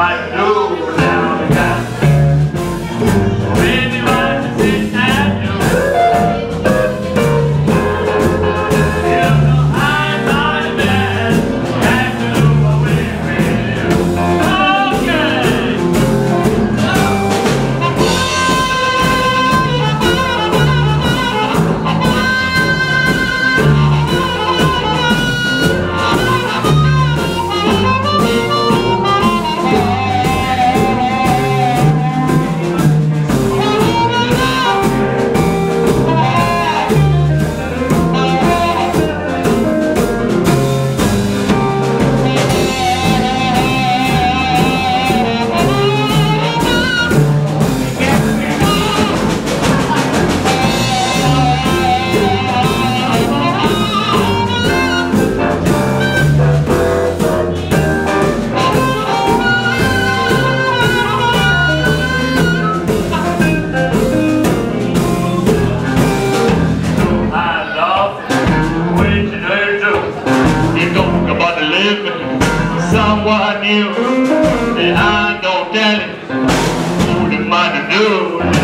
my blue I don't tell it. am I to do?